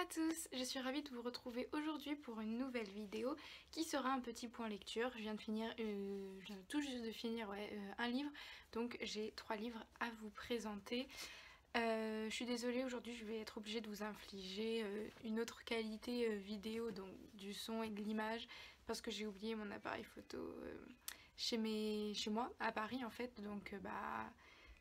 à tous, je suis ravie de vous retrouver aujourd'hui pour une nouvelle vidéo qui sera un petit point lecture. Je viens de finir, euh, tout juste de finir euh, un livre, donc j'ai trois livres à vous présenter. Euh, je suis désolée, aujourd'hui je vais être obligée de vous infliger une autre qualité vidéo, donc du son et de l'image, parce que j'ai oublié mon appareil photo chez, chez moi, à Paris en fait, donc bah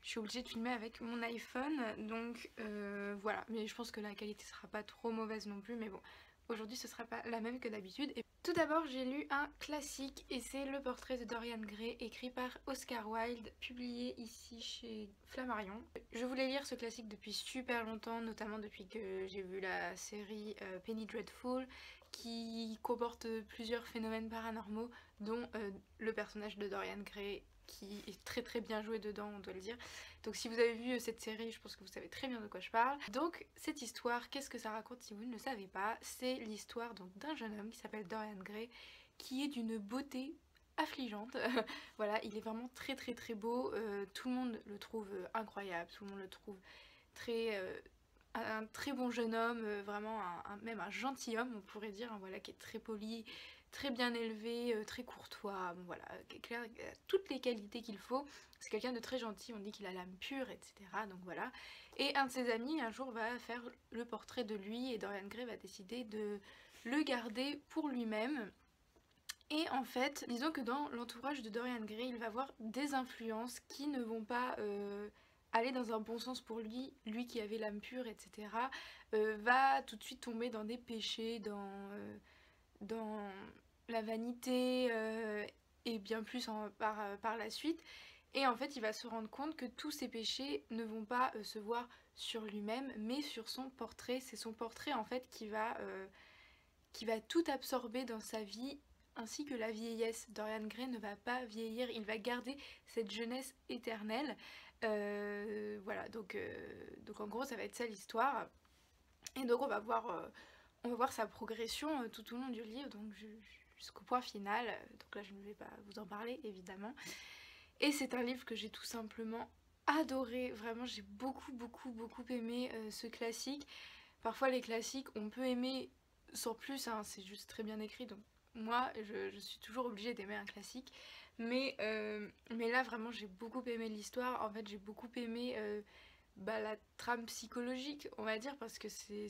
je suis obligée de filmer avec mon iPhone donc euh, voilà. Mais je pense que la qualité sera pas trop mauvaise non plus mais bon. Aujourd'hui ce sera pas la même que d'habitude. Tout d'abord j'ai lu un classique et c'est le portrait de Dorian Gray écrit par Oscar Wilde publié ici chez Flammarion. Je voulais lire ce classique depuis super longtemps notamment depuis que j'ai vu la série euh, Penny Dreadful qui comporte plusieurs phénomènes paranormaux dont euh, le personnage de Dorian Gray qui est très très bien joué dedans on doit le dire. Donc si vous avez vu euh, cette série je pense que vous savez très bien de quoi je parle. Donc cette histoire qu'est-ce que ça raconte si vous ne le savez pas? C'est l'histoire d'un jeune homme qui s'appelle Dorian Gray qui est d'une beauté affligeante. Voilà il est vraiment très très très beau. Euh, tout le monde le trouve euh, incroyable. Tout le monde le trouve très un très bon jeune homme, vraiment même un gentil homme on pourrait dire, hein, voilà, qui est très poli, très bien élevé, euh, très courtois, voilà, clair, toutes les qualités qu'il faut. C'est quelqu'un de très gentil, on dit qu'il a l'âme pure, etc. Donc voilà. Et un de ses amis un jour va faire le portrait de lui et Dorian Gray va décider de le garder pour lui-même. Et en fait, disons que dans l'entourage de Dorian Gray, il va avoir des influences qui ne vont pas... Euh, aller dans un bon sens pour lui, lui qui avait l'âme pure, etc., euh, va tout de suite tomber dans des péchés, dans, dans la vanité euh, et bien plus par, euh, par, la suite. Et en fait, il va se rendre compte que tous ces péchés ne vont pas euh, se voir sur lui-même, mais sur son portrait. C'est son portrait en fait qui va, qui va tout absorber dans sa vie, ainsi que la vieillesse. Dorian Gray ne va pas vieillir, il va garder cette jeunesse éternelle. voilà, donc, donc en gros, ça va être ça l'histoire. Et donc on va voir on va voir sa progression euh, tout au long du livre, donc jusqu'au point final. Donc là je ne vais pas vous en parler évidemment. Et c'est un livre que j'ai tout simplement adoré, vraiment j'ai beaucoup beaucoup beaucoup aimé euh, ce classique. Parfois les classiques on peut aimer sans plus, hein, c'est juste très bien écrit donc moi je, suis toujours obligée d'aimer un classique. Euh, mais là vraiment j'ai beaucoup aimé l'histoire, en fait j'ai beaucoup aimé bah, la trame psychologique, on va dire, parce que c'est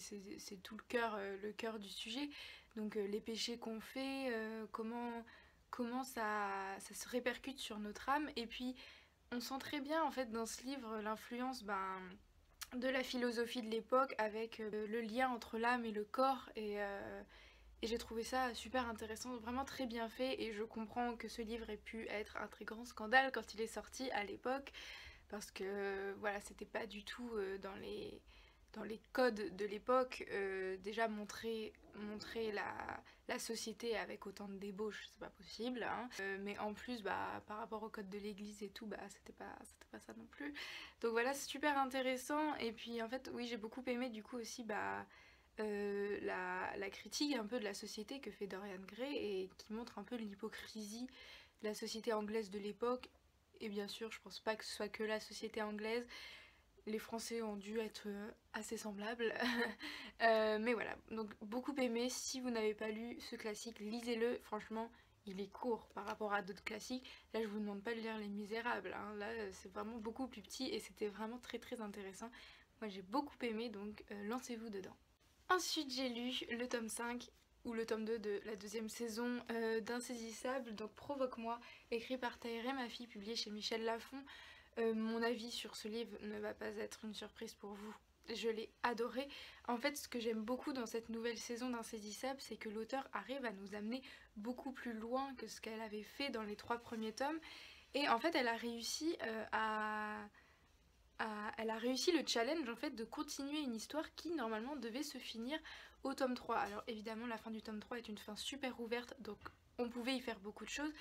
tout le cœur euh, le cœur du sujet. Donc euh, les péchés qu'on fait, euh, comment, comment ça, ça, se répercute sur notre âme. Et puis on sent très bien en fait dans ce livre l'influence ben, de la philosophie de l'époque avec le lien entre l'âme et le corps. Et, et j'ai trouvé ça super intéressant, vraiment très bien fait. Et je comprends que ce livre ait pu être un très grand scandale quand il est sorti à l'époque parce que voilà c'était pas du tout euh, dans les dans les codes de l'époque euh, déjà montrer, montrer la, la, société avec autant de débauche c'est pas possible hein. euh, mais en plus bah par rapport au code de l'église et tout bah c'était pas pas ça non plus donc voilà c'est super intéressant et puis en fait oui j'ai beaucoup aimé du coup aussi bah la, la, critique un peu de la société que fait Dorian Gray et qui montre un peu l'hypocrisie de la société anglaise de l'époque et bien sûr, je pense pas que ce soit que la société anglaise. Les Français ont dû être euh, assez semblables. Euh, mais voilà, donc beaucoup aimé. Si vous n'avez pas lu ce classique, lisez-le. Franchement, il est court par rapport à d'autres classiques. Là, je vous demande pas de lire Les Misérables. Hein. Là, c'est vraiment beaucoup plus petit et c'était vraiment très très intéressant. Moi, j'ai beaucoup aimé, donc euh, lancez-vous dedans. Ensuite, j'ai lu le tome 5 ou le tome 2 de la deuxième saison euh, d'Insaisissable, donc Provoque-moi, écrit par Taïré, ma publié chez Michel Lafon. Euh, mon avis sur ce livre ne va pas être une surprise pour vous. Je l'ai adoré. En fait, ce que j'aime beaucoup dans cette nouvelle saison d'Insaisissable, c'est que l'auteur arrive à nous amener beaucoup plus loin que ce qu'elle avait fait dans les trois premiers tomes. Et en fait, elle a réussi euh, à... Elle a réussi le challenge en fait de continuer une histoire qui normalement devait se finir au tome 3. Alors évidemment la fin du tome 3 est une fin super ouverte donc on pouvait y faire beaucoup de choses.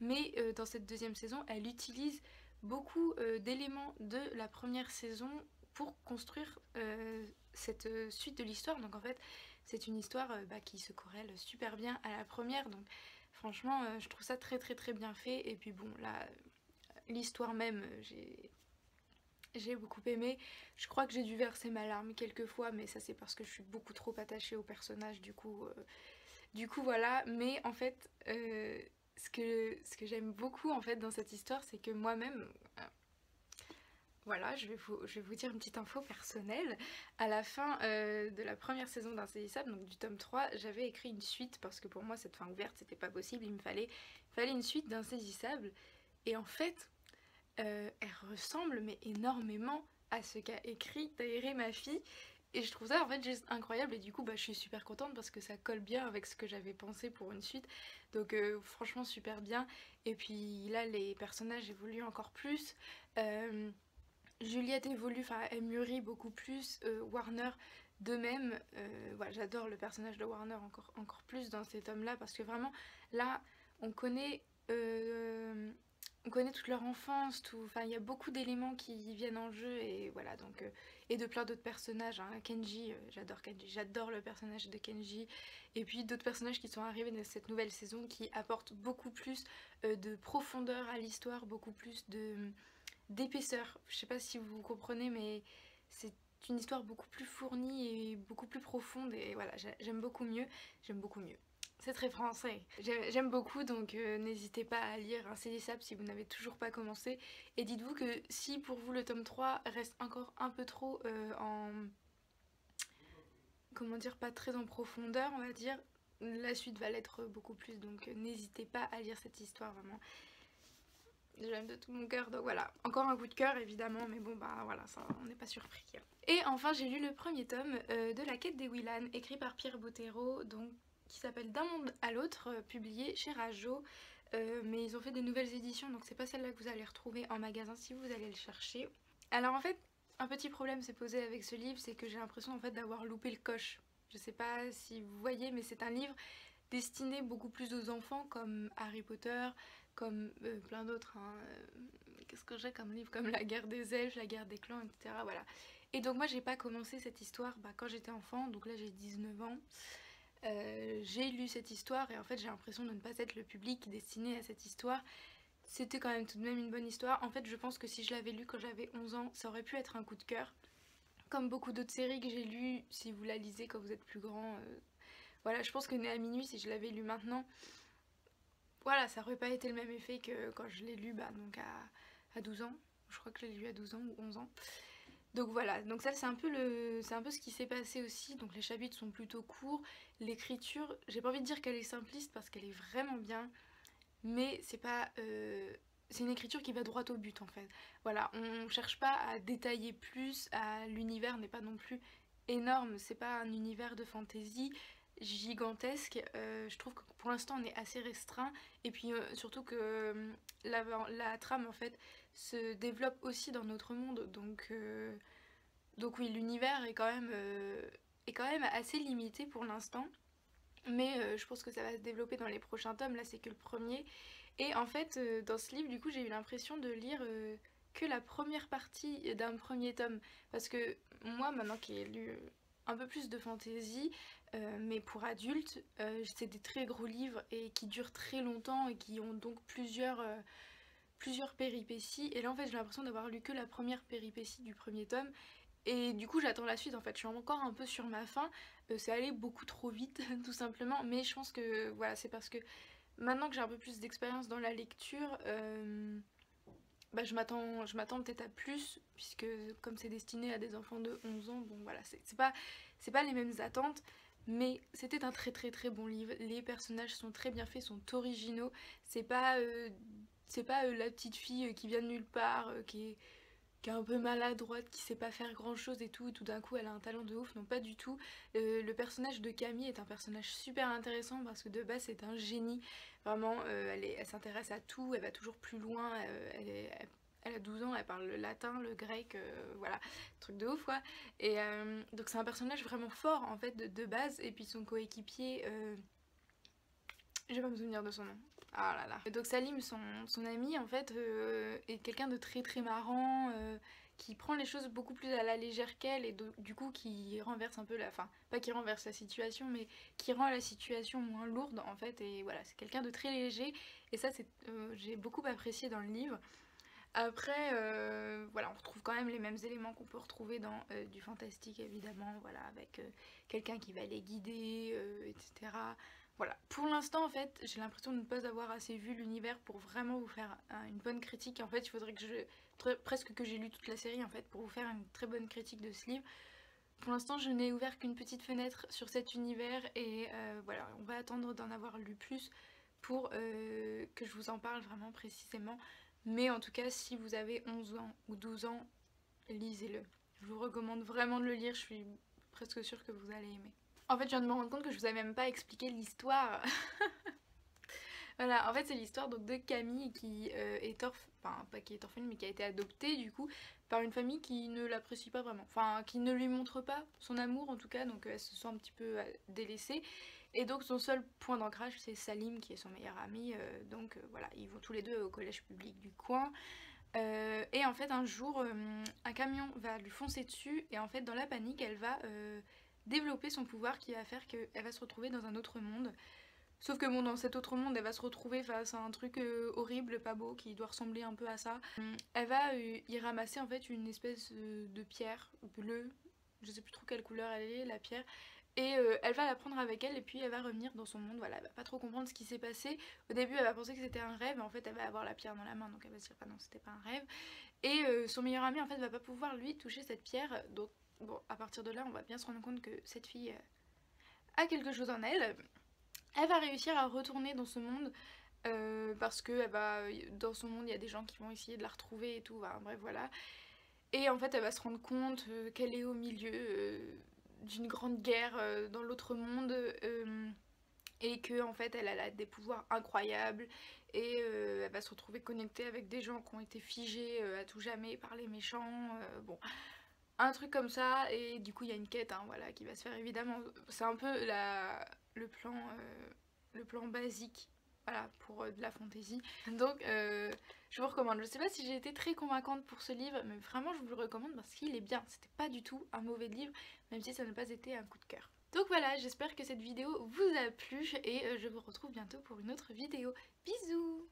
Mais euh, dans cette deuxième saison elle utilise beaucoup euh, d'éléments de la première saison pour construire euh, cette suite de l'histoire. Donc en fait c'est une histoire bah, qui se corrèle super bien à la première. Donc franchement je trouve ça très très très bien fait. Et puis bon là l'histoire même j'ai J'ai beaucoup aimé. Je crois que j'ai dû verser ma larme quelques fois, mais ça c'est parce que je suis beaucoup trop attachée au personnage, du coup, euh, du coup voilà. Mais en fait, euh, ce que, ce que j'aime beaucoup en fait dans cette histoire, c'est que moi-même, euh, voilà, je vais, vous, je vais vous dire une petite info personnelle. À la fin de la première saison d'Insaisissable, donc du tome 3, j'avais écrit une suite parce que pour moi cette fin ouverte c'était pas possible, il me fallait, fallait une suite d'Insaisissable. Et en fait, elle ressemble mais énormément à ce qu'a écrit Taïré ma fille. Et je trouve ça en fait juste incroyable. Et du coup bah, je suis super contente parce que ça colle bien avec ce que j'avais pensé pour une suite. Donc euh, franchement super bien. Et puis là les personnages évoluent encore plus. Euh, Juliette évolue, enfin elle mûrit beaucoup plus, euh, Warner de même, j'adore le personnage de Warner encore, encore plus dans cet homme là parce que vraiment là on connaît on connaît toute leur enfance, tout. Enfin, il y a beaucoup d'éléments qui viennent en jeu et voilà donc euh, et de plein d'autres personnages. Hein. Kenji, euh, j'adore Kenji, j'adore le personnage de Kenji. Et puis d'autres personnages qui sont arrivés dans cette nouvelle saison qui apportent beaucoup plus euh, de profondeur à l'histoire, beaucoup plus de d'épaisseur. Je sais pas si vous comprenez, mais c'est une histoire beaucoup plus fournie et beaucoup plus profonde et voilà, j'aime beaucoup mieux. J'aime beaucoup mieux. C'est très français. J'aime beaucoup donc euh, n'hésitez pas à lire Insaisissable si vous n'avez toujours pas commencé. Et dites-vous que si pour vous le tome 3 reste encore un peu trop euh, en... Comment dire Pas très en profondeur on va dire. La suite va l'être beaucoup plus donc euh, n'hésitez pas à lire cette histoire vraiment. J'aime de tout mon cœur donc voilà. Encore un coup de cœur évidemment mais bon bah voilà on n'est pas surpris. Et enfin j'ai lu le premier tome de La quête des Willan écrit par Pierre Bottero donc qui s'appelle D'un monde à l'autre, euh, publié chez Rajo. Euh, mais ils ont fait des nouvelles éditions, donc c'est pas celle-là que vous allez retrouver en magasin si vous allez le chercher. Alors en fait, un petit problème s'est posé avec ce livre, c'est que j'ai l'impression en fait d'avoir loupé le coche. Je sais pas si vous voyez, mais c'est un livre destiné beaucoup plus aux enfants, comme Harry Potter, comme euh, plein d'autres. Hein. Qu'est-ce que j'ai comme livre Comme La guerre des elfes, La guerre des clans, etc. Voilà. Et donc moi j'ai pas commencé cette histoire bah, quand j'étais enfant, donc là j'ai 19 ans. Euh, j'ai lu cette histoire et en fait j'ai l'impression de ne pas être le public destiné à cette histoire. C'était quand même tout de même une bonne histoire. En fait je pense que si je l'avais lu quand j'avais 11 ans, ça aurait pu être un coup de cœur. Comme beaucoup d'autres séries que j'ai lues, si vous la lisez quand vous êtes plus grand. Euh, voilà, je pense que Né à minuit, si je l'avais lu maintenant, voilà, ça aurait pas été le même effet que quand je l'ai lu bah, donc à, à 12 ans. Je crois que je l'ai lu à 12 ans ou 11 ans. Donc voilà, donc ça c'est un peu un peu ce qui s'est passé aussi. Donc les chapitres sont plutôt courts, l'écriture, j'ai pas envie de dire qu'elle est simpliste parce qu'elle est vraiment bien, mais c'est pas euh, c'est une écriture qui va droit au but en fait. Voilà, on cherche pas à détailler plus, l'univers n'est pas non plus énorme, c'est pas un univers de fantasy gigantesque. Euh, je trouve que pour l'instant on est assez restreint et puis euh, surtout que la trame en fait se développe aussi dans notre monde. Donc, euh, donc oui, l'univers est, quand même, euh, est quand même assez limité pour l'instant. Mais euh, je pense que ça va se développer dans les prochains tomes. Là, c'est que le premier. Et en fait, dans ce livre, du coup, j'ai eu l'impression de lire que la première partie d'un premier tome. Parce que moi, maintenant qui ai lu un peu plus de fantaisie, mais pour adultes, c'est des très gros livres et qui durent très longtemps et qui ont donc plusieurs plusieurs péripéties. Et là, en fait, j'ai l'impression d'avoir lu que la première péripétie du premier tome. Et du coup, j'attends la suite. En fait, je suis encore un peu sur ma fin. Euh, c'est allé beaucoup trop vite, tout simplement. Mais je pense que voilà, c'est parce que maintenant que j'ai un peu plus d'expérience dans la lecture, euh, bah, je m'attends peut-être à plus, puisque comme c'est destiné à des enfants de 11 ans, bon voilà, c'est pas, pas les mêmes attentes. Mais c'était un très très très bon livre. Les personnages sont très bien faits, sont originaux. C'est pas euh, c'est pas euh, la petite fille euh, qui vient de nulle part, euh, qui est, qui est un peu maladroite, qui sait pas faire grand chose et tout, et tout d'un coup elle a un talent de ouf, non pas du tout. le personnage de Camille est un personnage super intéressant parce que de base c'est un génie, vraiment elle, s'intéresse à tout, elle va toujours plus loin, elle, elle, a 12 ans, elle parle le latin, le grec, voilà, truc de ouf quoi. Et donc c'est un personnage vraiment fort en fait de, de base, et puis son coéquipier, je vais pas me souvenir de son nom, ah là là. Donc Salim, son, ami, en fait, euh, est quelqu'un de très très marrant, euh, qui prend les choses beaucoup plus à la légère qu'elle et du coup qui renverse un peu la... Enfin, pas qui renverse la situation, mais qui rend la situation moins lourde en fait. Et voilà, c'est quelqu'un de très léger et ça, c'est euh, j'ai beaucoup apprécié dans le livre. Après, voilà, on retrouve quand même les mêmes éléments qu'on peut retrouver dans du fantastique, évidemment, voilà, avec quelqu'un qui va les guider, etc. Voilà, pour l'instant, en fait, j'ai l'impression de ne pas avoir assez vu l'univers pour vraiment vous faire une bonne critique. En fait, il faudrait que je... presque que j'ai lu toute la série, en fait, pour vous faire une très bonne critique de ce livre. Pour l'instant, je n'ai ouvert qu'une petite fenêtre sur cet univers et voilà, on va attendre d'en avoir lu plus pour que je vous en parle vraiment précisément. Mais en tout cas, si vous avez 11 ans ou 12 ans, lisez-le. Je vous recommande vraiment de le lire, je suis presque sûre que vous allez aimer. En fait, je viens de me rendre compte que je vous avais même pas expliqué l'histoire. voilà, en fait, c'est l'histoire de Camille qui euh, est orpheline, enfin pas qui est orpheline, mais qui a été adoptée du coup par une famille qui ne l'apprécie pas vraiment. Enfin, qui ne lui montre pas son amour en tout cas, donc elle se sent un petit peu euh, délaissée. Et donc son seul point d'ancrage c'est Salim qui est son meilleur ami, euh, donc voilà, ils vont tous les deux au collège public du coin. Et en fait un jour un camion va lui foncer dessus et en fait dans la panique elle va développer son pouvoir qui va faire qu'elle va se retrouver dans un autre monde. Sauf que bon dans cet autre monde elle va se retrouver face à un truc horrible, pas beau, qui doit ressembler un peu à ça. Elle va y ramasser en fait une espèce de pierre bleue, je sais plus trop quelle couleur elle est la pierre, et euh, elle va la prendre avec elle et puis elle va revenir dans son monde, voilà, elle va pas trop comprendre ce qui s'est passé. Au début elle va penser que c'était un rêve, en fait elle va avoir la pierre dans la main, donc elle va se dire ah non c'était pas un rêve. Et euh, son meilleur ami en fait va pas pouvoir lui toucher cette pierre, donc bon à partir de là on va bien se rendre compte que cette fille euh, a quelque chose en elle. Elle va réussir à retourner dans ce monde parce que elle dans son monde il y a des gens qui vont essayer de la retrouver et tout, bref voilà. Et en fait elle va se rendre compte qu'elle est au milieu d'une grande guerre euh, dans l'autre monde euh, et que en fait elle a des pouvoirs incroyables et euh, elle va se retrouver connectée avec des gens qui ont été figés à tout jamais par les méchants bon un truc comme ça et du coup il y a une quête hein, voilà qui va se faire évidemment c'est un peu la, le plan le plan basique voilà, pour de la fantaisie. Donc, je vous recommande. Je sais pas si j'ai été très convaincante pour ce livre, mais vraiment, je vous le recommande parce qu'il est bien. C'était pas du tout un mauvais livre même si ça n'a pas été un coup de cœur. Donc voilà, j'espère que cette vidéo vous a plu et euh, je vous retrouve bientôt pour une autre vidéo. Bisous